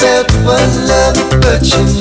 That was love, but you